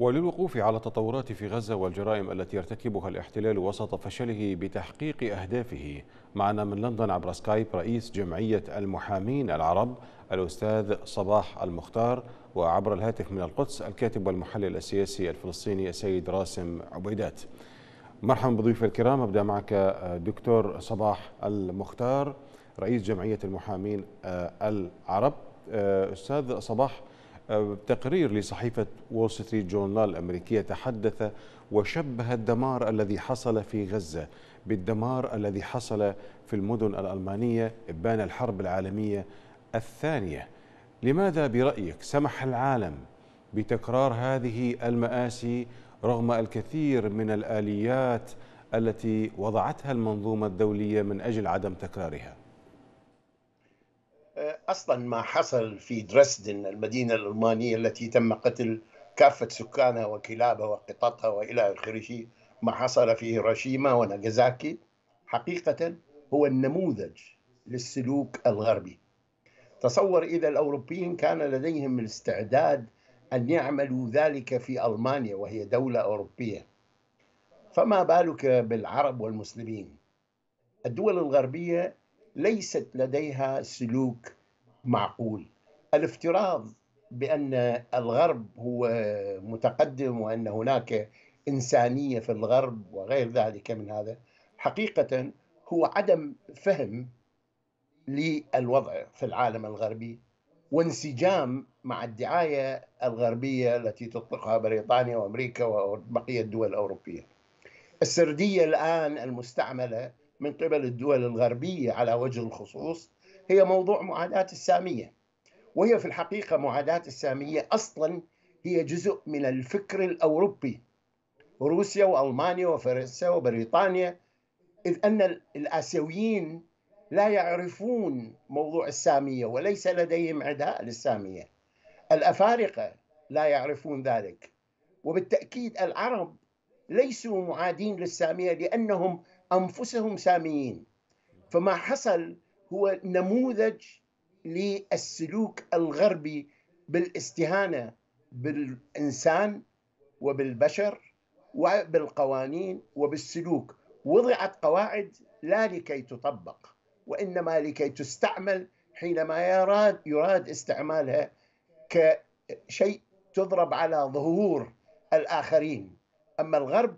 وللوقوف على التطورات في غزة والجرائم التي يرتكبها الاحتلال وسط فشله بتحقيق أهدافه معنا من لندن عبر سكايب رئيس جمعية المحامين العرب الأستاذ صباح المختار وعبر الهاتف من القدس الكاتب والمحلل السياسي الفلسطيني السيد راسم عبيدات. مرحبا بضيوف الكرام أبدأ معك دكتور صباح المختار رئيس جمعية المحامين العرب. أستاذ صباح تقرير لصحيفة وول ستريت جورنال الأمريكية تحدث وشبه الدمار الذي حصل في غزة بالدمار الذي حصل في المدن الألمانية إبان الحرب العالمية الثانية. لماذا برأيك سمح العالم بتكرار هذه المآسي رغم الكثير من الآليات التي وضعتها المنظومة الدولية من أجل عدم تكرارها؟ أصلا ما حصل في درسدن المدينة الألمانية التي تم قتل كافة سكانها وكلابها وقططها وإلى آخره ما حصل في هيروشيما وناغازاكي. حقيقة هو النموذج للسلوك الغربي. تصور إذا الأوروبيين كان لديهم الاستعداد أن يعملوا ذلك في ألمانيا وهي دولة أوروبية. فما بالك بالعرب والمسلمين؟ الدول الغربية ليست لديها سلوك معقول. الافتراض بأن الغرب هو متقدم وأن هناك إنسانية في الغرب وغير ذلك من هذا حقيقة هو عدم فهم للوضع في العالم الغربي وانسجام مع الدعاية الغربية التي تطلقها بريطانيا وأمريكا وبقية الدول الأوروبية. السردية الآن المستعملة من قبل الدول الغربية على وجه الخصوص هي موضوع معاداة السامية. وهي في الحقيقة معاداة السامية أصلا هي جزء من الفكر الأوروبي. روسيا وألمانيا وفرنسا وبريطانيا إذ أن الآسيويين لا يعرفون موضوع السامية وليس لديهم عداء للسامية. الأفارقة لا يعرفون ذلك. وبالتأكيد العرب ليسوا معادين للسامية لأنهم أنفسهم ساميين. فما حصل هو نموذج للسلوك الغربي بالاستهانة بالإنسان وبالبشر وبالقوانين وبالسلوك. وضعت قواعد لا لكي تطبق وإنما لكي تستعمل حينما يراد, يراد استعمالها كشيء تضرب على ظهور الآخرين. أما الغرب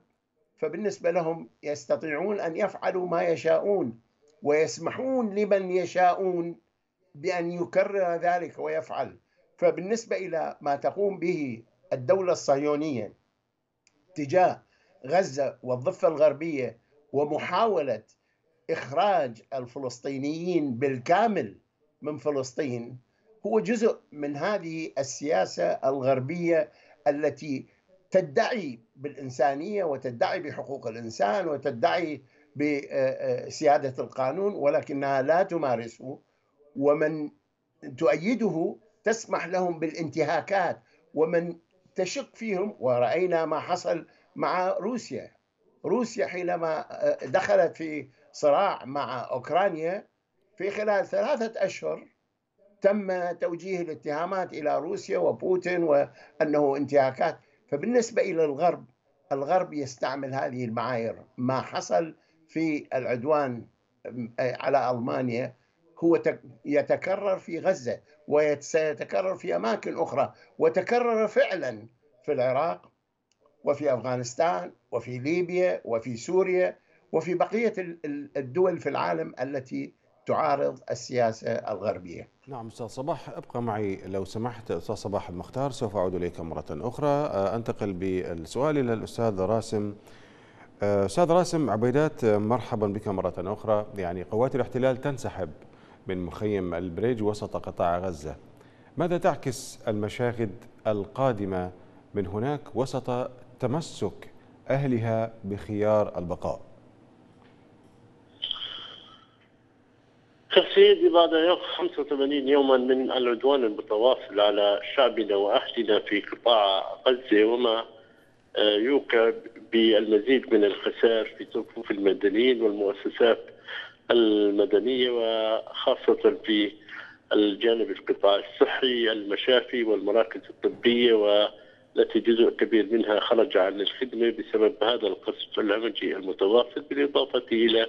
فبالنسبة لهم يستطيعون أن يفعلوا ما يشاءون ويسمحون لمن يشاءون بأن يكرر ذلك ويفعل. فبالنسبة إلى ما تقوم به الدولة الصهيونية تجاه غزة والضفة الغربية ومحاولة إخراج الفلسطينيين بالكامل من فلسطين هو جزء من هذه السياسة الغربية التي تدعي بالإنسانية وتدعي بحقوق الإنسان وتدعي بسيادة القانون ولكنها لا تمارسه ومن تؤيده تسمح لهم بالانتهاكات ومن تشق فيهم ورأينا ما حصل مع روسيا. روسيا حينما دخلت في صراع مع أوكرانيا في خلال ثلاثة أشهر تم توجيه الاتهامات إلى روسيا وبوتين وأنه انتهاكات. فبالنسبة إلى الغرب الغرب يستعمل هذه المعايير. ما حصل في العدوان على ألمانيا هو يتكرر في غزة وسيتكرر في أماكن أخرى وتكرر فعلا في العراق وفي أفغانستان وفي ليبيا وفي سوريا وفي بقية الدول في العالم التي تعارض السياسة الغربية. نعم أستاذ صباح أبقى معي لو سمحت. أستاذ صباح المختار سوف أعود إليك مرة أخرى. أنتقل بالسؤال إلى الأستاذ راسم. أستاذ راسم عبيدات مرحبا بك مرة أخرى. يعني قوات الاحتلال تنسحب من مخيم البريج وسط قطاع غزة. ماذا تعكس المشاهد القادمة من هناك وسط تمسك أهلها بخيار البقاء؟ سيدي بعد 85 يوما من العدوان المتواصل على شعبنا وأهلنا في قطاع غزة وما آه، يوقع بالمزيد من الخسائر في صفوف المدنيين والمؤسسات المدنية وخاصة في الجانب القطاع الصحي المشافي والمراكز الطبية التي جزء كبير منها خرج عن الخدمة بسبب هذا القصف الهمجي المتواصل بالإضافة إلى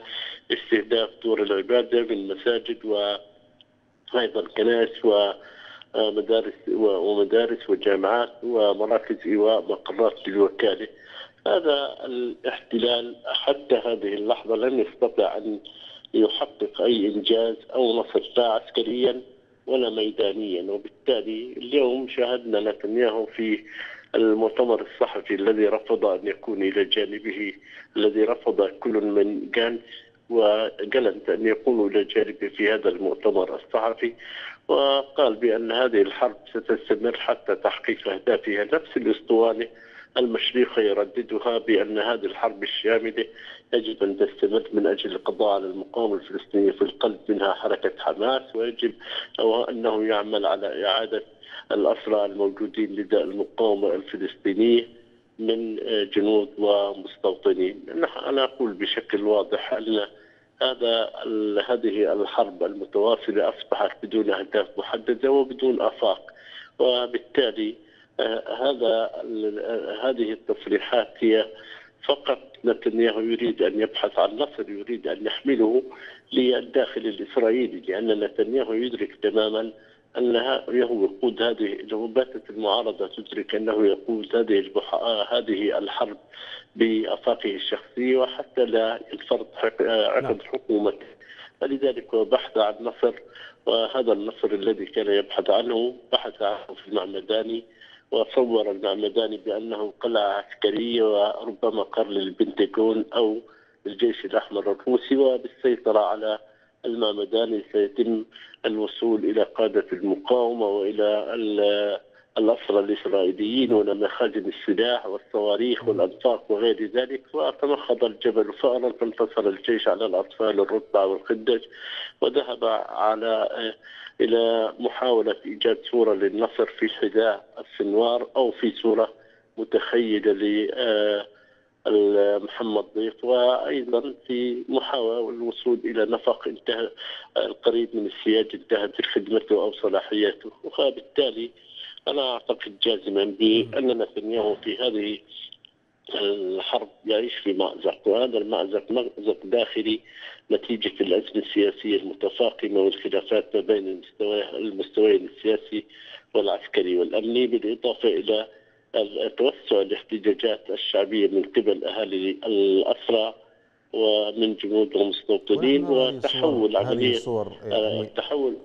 استهداف دور العبادة من مساجد وأيضا كنائس ومدارس ومدارس وجامعات ومراكز إيواء مقرات للوكالة. هذا الاحتلال حتى هذه اللحظة لم يستطع أن يحقق أي إنجاز أو نصر لا عسكريا ولا ميدانيا وبالتالي اليوم شاهدنا نتنياهو في المؤتمر الصحفي الذي رفض أن يكون إلى جانبه الذي رفض كل من جانس وجلنت أن يكونوا إلى جانبه في هذا المؤتمر الصحفي وقال بأن هذه الحرب ستستمر حتى تحقيق أهدافها نفس الأسطوانة المشرقة يرددها بأن هذه الحرب الشاملة يجب أن تستمر من أجل القضاء على المقاومة الفلسطينية في القلب منها حركة حماس. ويجب أنه يعمل على إعادة الأسرى الموجودين لدى المقاومة الفلسطينية من جنود ومستوطنين. أنا أقول بشكل واضح أن هذا هذه الحرب المتواصلة أصبحت بدون أهداف محددة وبدون آفاق. وبالتالي هذا هذه التصريحات هي فقط نتنياهو يريد أن يبحث عن نصر يريد أن يحمله للداخل الإسرائيلي لأن نتنياهو يدرك تماما انها هو يقود هذه باتت المعارضة تدرك أنه يقود هذه البح... هذه الحرب بأفاقه الشخصيه وحتى لا ينفرض عقد نعم. حكومته فلذلك هو بحث عن نصر وهذا النصر الذي كان يبحث عنه بحث عنه في المعمداني وصور المعمداني بأنه قلعة عسكرية وربما قر للبنتاغون أو الجيش الأحمر الروسي وبالسيطرة على المعمداني سيتم الوصول إلى قادة المقاومة وإلى الأسرى الإسرائيليين وإلى مخازن السلاح والصواريخ والأنفاق وغير ذلك وتمخض الجبل فأرا فانتصر الجيش على الأطفال الرضع والخدج وذهب على إلى محاولة إيجاد صورة للنصر في حذاء السنوار أو في صورة متخيلة لمحمد ضيف وأيضا في محاولة الوصول إلى نفق انتهى القريب من السياج انتهت خدمته أو صلاحيته وبالتالي أنا أعتقد جازما بأن نتنياهو في هذه الحرب يعيش في مأزق وهذا المأزق مأزق داخلي نتيجة الأزمة السياسية المتفاقمة والخلافات ما بين المستويين السياسي والعسكري والأمني بالإضافة إلى توسع الاحتجاجات الشعبية من قبل أهالي الأسرى ومن جنود ومستوطنين وتحول عملية يعني التحول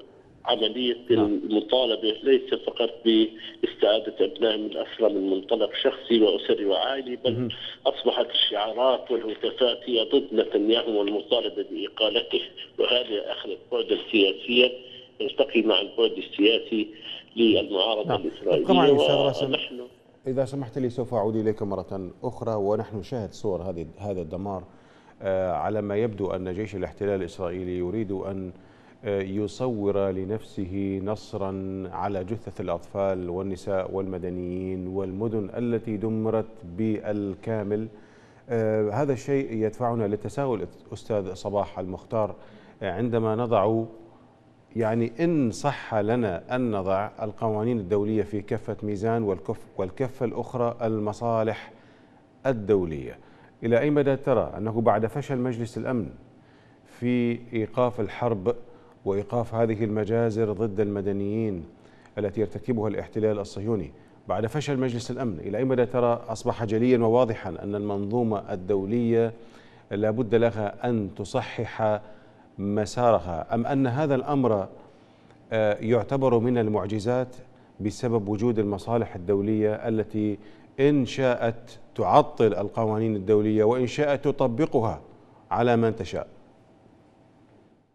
عملية نعم. المطالبة ليس فقط باستعادة أبناء من الأسرى من منطلق شخصي وأسري وعائلي بل م- أصبحت الشعارات والهتافات هي ضد نتنياهو والمطالبة بإقالته وهذه أخذت بعدا سياسيا يلتقي مع البعد السياسي للمعارضة نعم. الإسرائيلية ونحن إذا سمحت لي سوف أعود إليك مرة أخرى ونحن نشاهد صور هذه هذا الدمار آه على ما يبدو أن جيش الاحتلال الإسرائيلي يريد أن يصور لنفسه نصرا على جثث الأطفال والنساء والمدنيين والمدن التي دمرت بالكامل. آه، هذا الشيء يدفعنا للتساؤل أستاذ صباح المختار. عندما نضع يعني إن صح لنا أن نضع القوانين الدولية في كفة ميزان والكف والكفة الأخرى المصالح الدولية. إلى أي مدى ترى أنه بعد فشل مجلس الأمن في إيقاف الحرب وإيقاف هذه المجازر ضد المدنيين التي يرتكبها الاحتلال الصهيوني بعد فشل مجلس الأمن. إلى أي مدى ترى أصبح جليا وواضحا أن المنظومة الدولية لابد لها أن تصحح مسارها أم أن هذا الأمر آه، يعتبر من المعجزات بسبب وجود المصالح الدولية التي إن شاءت تعطل القوانين الدولية وإن شاءت تطبقها على من تشاء.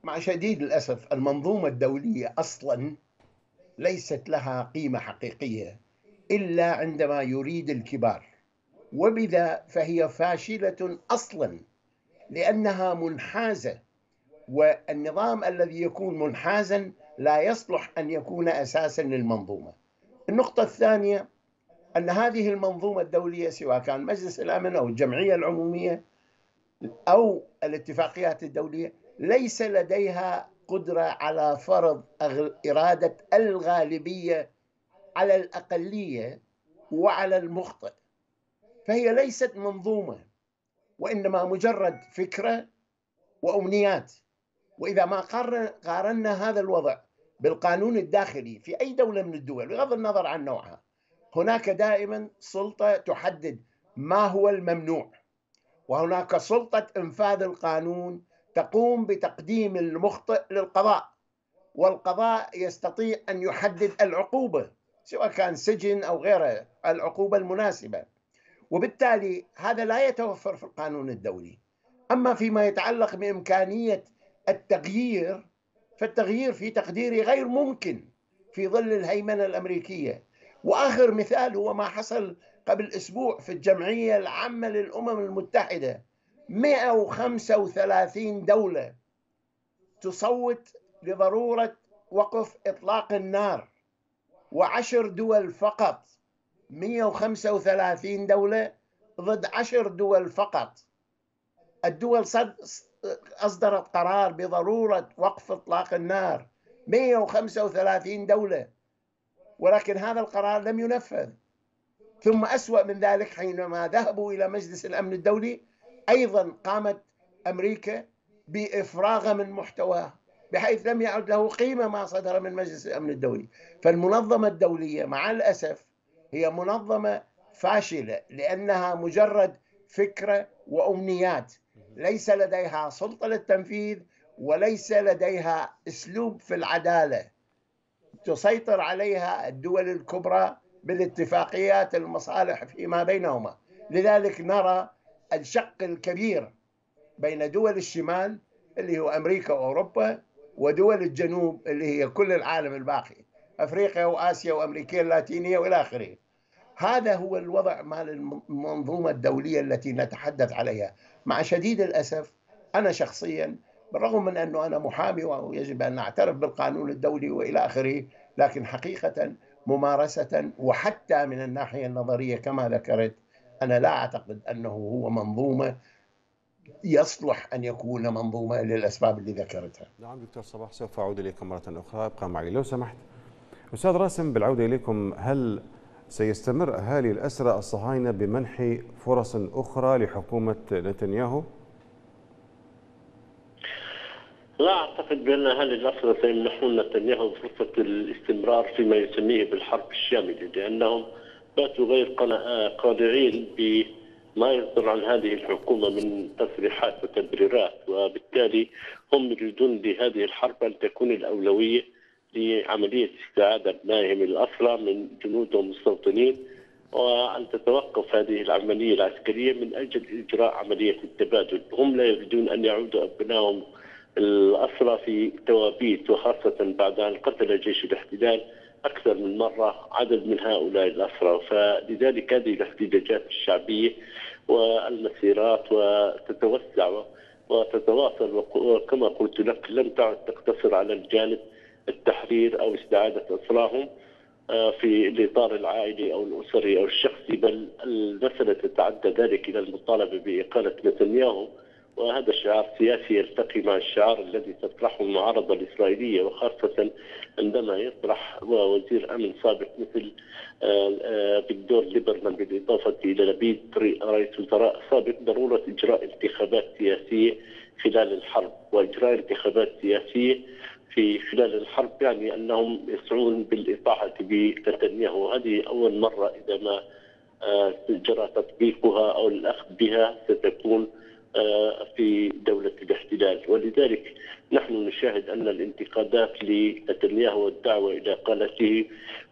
مع شديد الأسف المنظومة الدولية أصلا ليست لها قيمة حقيقية إلا عندما يريد الكبار وبذا فهي فاشلة أصلا لأنها منحازة والنظام الذي يكون منحازا لا يصلح أن يكون أساسا للمنظومة. النقطة الثانية أن هذه المنظومة الدولية سواء كان مجلس الأمن أو الجمعية العمومية أو الاتفاقيات الدولية ليس لديها قدرة على فرض إرادة الغالبية على الأقلية وعلى المخطئ. فهي ليست منظومة وإنما مجرد فكرة وأمنيات. وإذا ما قارنا هذا الوضع بالقانون الداخلي في أي دولة من الدول بغض النظر عن نوعها هناك دائما سلطة تحدد ما هو الممنوع. وهناك سلطة إنفاذ القانون تقوم بتقديم المخطئ للقضاء والقضاء يستطيع أن يحدد العقوبة سواء كان سجن أو غيره العقوبة المناسبة. وبالتالي هذا لا يتوفر في القانون الدولي. أما فيما يتعلق بإمكانية التغيير فالتغيير في تقديري غير ممكن في ظل الهيمنة الأمريكية. وآخر مثال هو ما حصل قبل أسبوع في الجمعية العامة للأمم المتحدة. 135 دولة تصوت لضرورة وقف إطلاق النار وعشر دول فقط. 135 دولة ضد عشر دول فقط. الدول أصدرت قرار بضرورة وقف إطلاق النار. 135 دولة. ولكن هذا القرار لم ينفذ. ثم أسوأ من ذلك حينما ذهبوا إلى مجلس الأمن الدولي أيضا قامت أمريكا بإفراغ من محتواه بحيث لم يعد له قيمة ما صدر من مجلس الأمن الدولي. فالمنظمة الدولية مع الأسف هي منظمة فاشلة لأنها مجرد فكرة وأمنيات. ليس لديها سلطة للتنفيذ وليس لديها أسلوب في العدالة. تسيطر عليها الدول الكبرى بالاتفاقيات المصالح فيما بينهما. لذلك نرى الشق الكبير بين دول الشمال اللي هو أمريكا وأوروبا ودول الجنوب اللي هي كل العالم الباقي أفريقيا وآسيا وأمريكا اللاتينية وإلى آخره. هذا هو الوضع مال المنظومة الدولية التي نتحدث عليها، مع شديد الأسف أنا شخصيا بالرغم من أنه أنا محامي ويجب أن نعترف بالقانون الدولي وإلى آخره، لكن حقيقه ممارسه وحتى من الناحية النظرية كما ذكرت أنا لا أعتقد أنه هو منظومة يصلح أن يكون منظومة للأسباب اللي ذكرتها. نعم دكتور صباح سوف أعود إليكم مرة أخرى. أبقى معي لو سمحت. أستاذ راسم بالعودة إليكم هل سيستمر أهالي الأسرى الصهاينة بمنح فرص أخرى لحكومة نتنياهو؟ لا أعتقد بأن أهالي الأسرى سيمنحون نتنياهو فرصة الاستمرار فيما يسميه بالحرب الشاملة لأنهم باتوا غير قانعين ب ما يصدر عن هذه الحكومة من تصريحات وتبريرات وبالتالي هم يريدون لهذه الحرب أن تكون الأولوية لعملية استعادة أبنائهم الأسرى من جنودهم المستوطنين وأن تتوقف هذه العملية العسكرية من أجل إجراء عملية التبادل. هم لا يريدون أن يعودوا أبنائهم الأسرى في توابيت وخاصة بعد أن قتل جيش الاحتلال أكثر من مرة عدد من هؤلاء الأسرى فلذلك هذه الاحتجاجات الشعبية والمسيرات وتتوسع وتتواصل وكما قلت لك لم تعد تقتصر على الجانب التحرير أو استعادة أسراهم آه، في الإطار العائلي أو الأسري أو الشخصي بل المسألة تتعدى ذلك إلى المطالبة بإقالة نتنياهو. وهذا الشعار سياسي يلتقي مع الشعار الذي تطرحه المعارضة الإسرائيلية وخاصة عندما يطرح وزير أمن سابق مثل فيكتور آه، آه، ليبرمان بالإضافة إلى لبيد رئيس وزراء سابق ضرورة إجراء انتخابات سياسية خلال الحرب. وإجراء انتخابات سياسية في خلال الحرب يعني أنهم يسعون بالإطاحة بنتنياهو. هذه أول مرة إذا ما آه، جرى تطبيقها أو الأخذ بها ستكون في دولة الاحتلال. ولذلك نحن نشاهد أن الانتقادات لنتنياهو والدعوة إلى قالته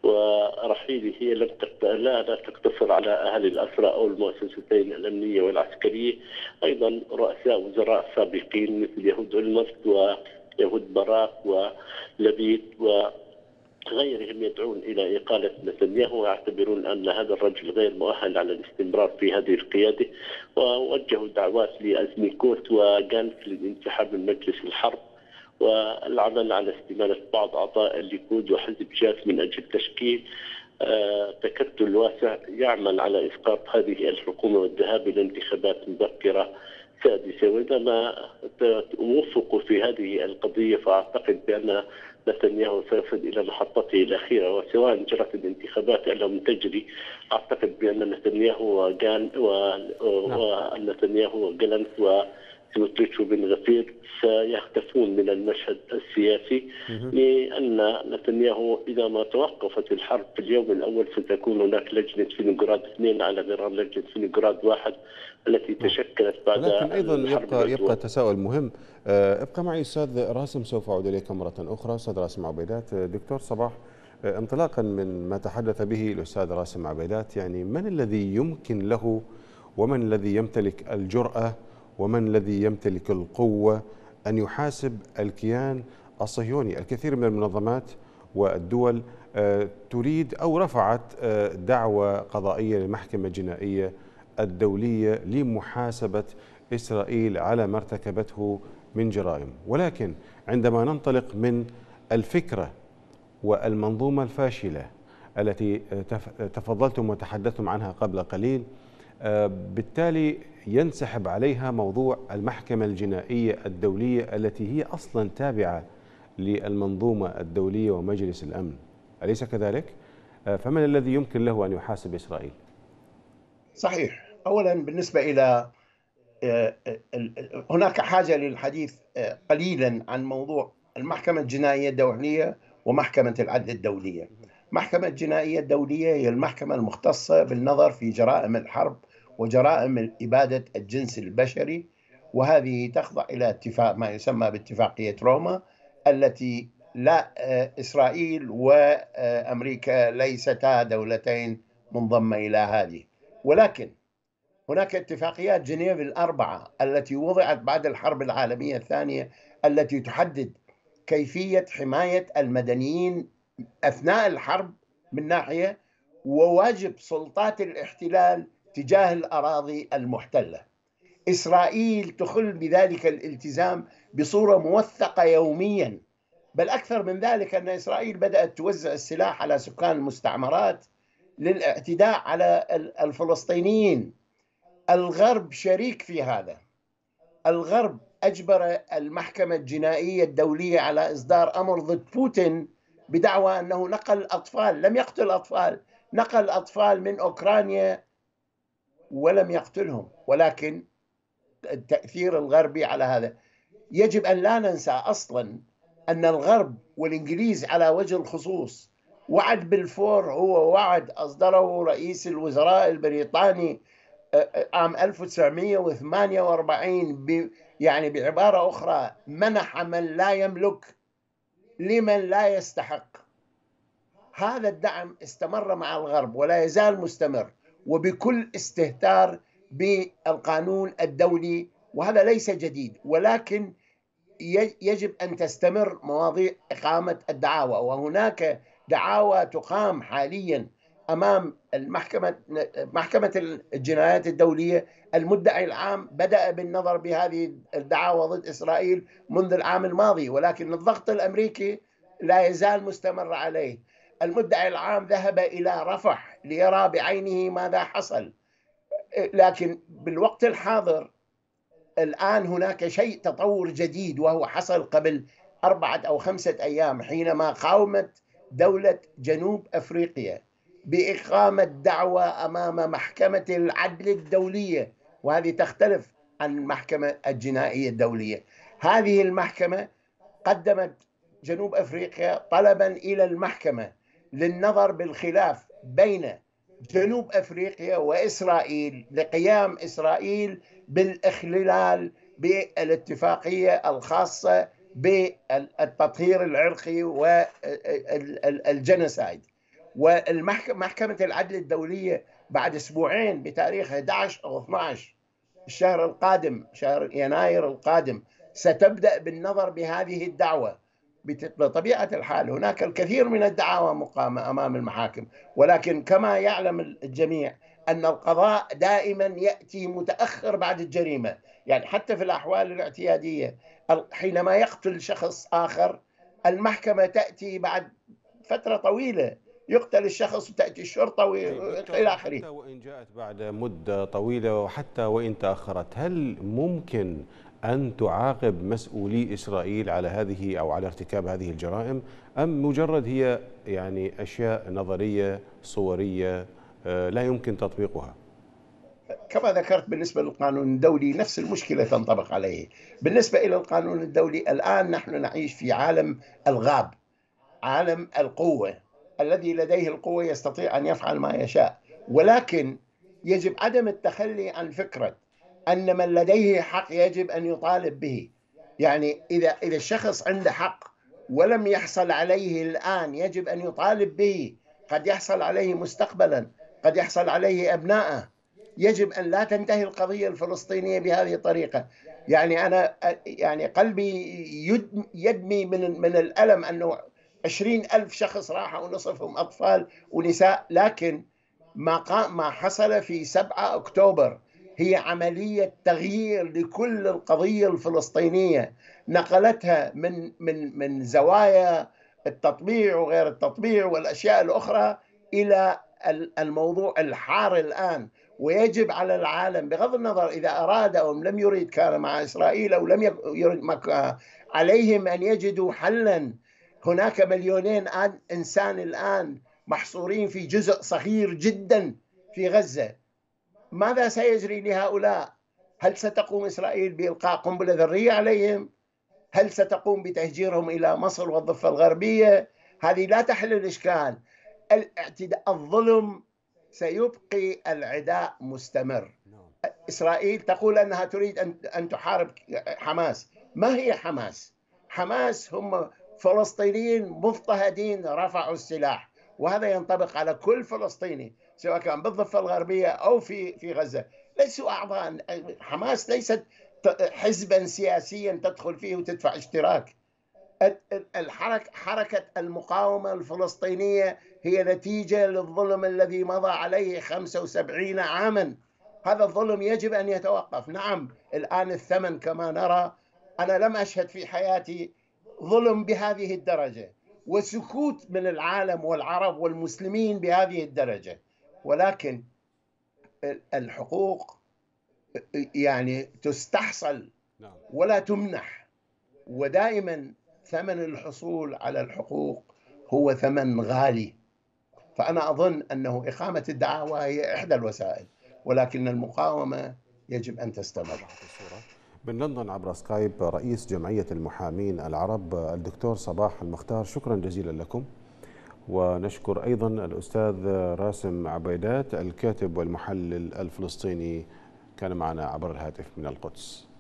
ورحيله هي لم لا, لا تقتصر على أهل الأسرى أو المؤسستين الأمنية والعسكرية. أيضا رؤساء وزراء سابقين مثل يهود أولمرت ويهود باراك ولبيد و غيرهم يدعون إلى إقالة نتنياهو ويعتبرون أن هذا الرجل غير مؤهل على الاستمرار في هذه القيادة. ووجهوا دعوات لازميكوت وجانس للانسحاب من مجلس الحرب والعمل على استمالة بعض أعضاء الليكود وحزب جاس من أجل تشكيل آه، تكتل واسع يعمل على إسقاط هذه الحكومة والذهاب إلى انتخابات مبكرة سادسة. واذا ما وفقوا في هذه القضية فأعتقد بأن نتنياهو سيصل إلى محطته الأخيرة وسواء جرت الانتخابات أو لم تجري أعتقد بأن نتنياهو وجان ونتنياهو وجالنت وسموتريتش وبن غفير سيختفون من المشهد السياسي لأن نتنياهو إذا ما توقفت الحرب في اليوم الأول ستكون هناك لجنة فينوغراد اثنين على غرار لجنة فينوغراد واحد التي تشكلت بعد لكن أيضا يبقى يبقى تساؤل مهم. آه، ابقى معي أستاذ راسم سوف أعود إليك مرة أخرى. أستاذ راسم عبيدات دكتور صباح. آه، انطلاقا من ما تحدث به الأستاذ راسم عبيدات يعني من الذي يمكن له ومن الذي يمتلك الجرأة ومن الذي يمتلك القوة أن يحاسب الكيان الصهيوني؟ الكثير من المنظمات والدول آه، تريد أو رفعت دعوى قضائية للمحكمه الجنائيه الدولية لمحاسبة إسرائيل على ما ارتكبته من جرائم. ولكن عندما ننطلق من الفكرة والمنظومة الفاشلة التي تفضلتم وتحدثتم عنها قبل قليل آه، بالتالي ينسحب عليها موضوع المحكمة الجنائية الدولية التي هي أصلا تابعة للمنظومة الدولية ومجلس الأمن أليس كذلك؟ آه، فمن الذي يمكن له أن يحاسب إسرائيل؟ صحيح أولا بالنسبة إلى آه، هناك حاجة للحديث آه، قليلا عن موضوع المحكمة الجنائية الدولية ومحكمة العدل الدولية المحكمة الجنائية الدولية هي المحكمة المختصة بالنظر في جرائم الحرب وجرائم إبادة الجنس البشري وهذه تخضع إلى اتفاق ما يسمى باتفاقية روما التي لا آه، إسرائيل وأمريكا ليستا دولتين منضمة إلى هذه. ولكن هناك اتفاقيات جنيف الأربعة التي وضعت بعد الحرب العالمية الثانية التي تحدد كيفية حماية المدنيين أثناء الحرب من ناحية وواجب سلطات الاحتلال تجاه الأراضي المحتلة. إسرائيل تخل بذلك الالتزام بصورة موثقة يوميا بل أكثر من ذلك أن إسرائيل بدأت توزع السلاح على سكان المستعمرات للاعتداء على الفلسطينيين. الغرب شريك في هذا. الغرب أجبر المحكمة الجنائية الدولية على إصدار أمر ضد بوتين بدعوى أنه نقل أطفال لم يقتل أطفال نقل أطفال من أوكرانيا ولم يقتلهم ولكن التأثير الغربي على هذا. يجب أن لا ننسى أصلا أن الغرب والإنجليز على وجه الخصوص وعد بالفور هو وعد أصدره رئيس الوزراء البريطاني عام 1948 يعني بعبارة أخرى منح من لا يملك لمن لا يستحق. هذا الدعم استمر مع الغرب ولا يزال مستمر. وبكل استهتار بالقانون الدولي وهذا ليس جديد ولكن يجب أن تستمر مواضيع إقامة الدعاوى. وهناك دعاوى تقام حاليا أمام المحكمة محكمة الجنايات الدولية المدعي العام. بدأ بالنظر بهذه الدعاوى ضد إسرائيل منذ العام الماضي ولكن الضغط الأمريكي لا يزال مستمر عليه. المدعي العام ذهب إلى رفح ليرى بعينه ماذا حصل. لكن بالوقت الحاضر الآن هناك شيء تطور جديد وهو حصل قبل أربعة أو خمسة أيام حينما قاومت دولة جنوب أفريقيا بإقامة دعوى أمام محكمة العدل الدولية. وهذه تختلف عن المحكمة الجنائية الدولية. هذه المحكمة قدمت جنوب أفريقيا طلبا إلى المحكمة. للنظر بالخلاف بين جنوب أفريقيا وإسرائيل لقيام إسرائيل بالإخلال بالاتفاقية الخاصة بالتطهير العرقي والجنسايد. ومحكمة العدل الدولية بعد أسبوعين بتاريخ 11 أو 12 الشهر القادم شهر يناير القادم ستبدأ بالنظر بهذه الدعوة. بطبيعة الحال هناك الكثير من الدعاوى مقامة أمام المحاكم ولكن كما يعلم الجميع أن القضاء دائما يأتي متأخر بعد الجريمة. يعني حتى في الأحوال الاعتيادية حينما يقتل شخص آخر المحكمة تأتي بعد فترة طويلة يقتل الشخص وتأتي الشرطة وإلى آخره. حتى وإن جاءت بعد مدة طويلة وحتى وإن تأخرت هل ممكن أن تعاقب مسؤولي إسرائيل على هذه أو على ارتكاب هذه الجرائم أم مجرد هي يعني أشياء نظرية صورية آه، لا يمكن تطبيقها؟ كما ذكرت بالنسبة للقانون الدولي نفس المشكلة تنطبق عليه. بالنسبة إلى القانون الدولي الآن نحن نعيش في عالم الغاب عالم القوة. الذي لديه القوة يستطيع أن يفعل ما يشاء ولكن يجب عدم التخلي عن فكرة أن من لديه حق يجب أن يطالب به. يعني إذا إذا الشخص عنده حق ولم يحصل عليه الآن يجب أن يطالب به قد يحصل عليه مستقبلا قد يحصل عليه أبناءه يجب أن لا تنتهي القضية الفلسطينية بهذه الطريقة. يعني أنا يعني قلبي يدمي من من الألم أنه عشرين ألف شخص راحوا ونصفهم أطفال ونساء لكن ما ما حصل في 7 أكتوبر هي عملية تغيير لكل القضية الفلسطينية. نقلتها من من من زوايا التطبيع وغير التطبيع والأشياء الأخرى إلى الموضوع الحار الآن. ويجب على العالم بغض النظر إذا أراد أو لم يريد كان مع إسرائيل أو لم يريد عليهم أن يجدوا حلا. هناك مليونين إنسان الآن محصورين في جزء صغير جدا في غزة. ماذا سيجري لهؤلاء؟ هل ستقوم إسرائيل بإلقاء قنبلة ذرية عليهم؟ هل ستقوم بتهجيرهم إلى مصر والضفة الغربية؟ هذه لا تحل الإشكال. الاعتداء الظلم سيبقي العداء مستمر. إسرائيل تقول أنها تريد أن تحارب حماس. ما هي حماس؟ حماس هم فلسطينيين مضطهدين رفعوا السلاح وهذا ينطبق على كل فلسطيني. سواء كان بالضفة الغربية أو في في غزة. ليسوا اعضاء. حماس ليست حزبا سياسيا تدخل فيه وتدفع اشتراك. الحركة حركة المقاومة الفلسطينية هي نتيجة للظلم الذي مضى عليه 75 عاما. هذا الظلم يجب أن يتوقف. نعم الآن الثمن كما نرى. أنا لم أشهد في حياتي ظلم بهذه الدرجة. وسكوت من العالم والعرب والمسلمين بهذه الدرجة. ولكن الحقوق يعني تستحصل نعم. ولا تمنح. ودائما ثمن الحصول على الحقوق هو ثمن غالي. فأنا أظن أنه إقامة الدعاوى هي إحدى الوسائل ولكن المقاومة يجب أن تستمر. من لندن عبر سكايب رئيس جمعية المحامين العرب الدكتور صباح المختار شكرا جزيلا لكم. ونشكر أيضا الأستاذ راسم عبيدات الكاتب والمحلل الفلسطيني كان معنا عبر الهاتف من القدس.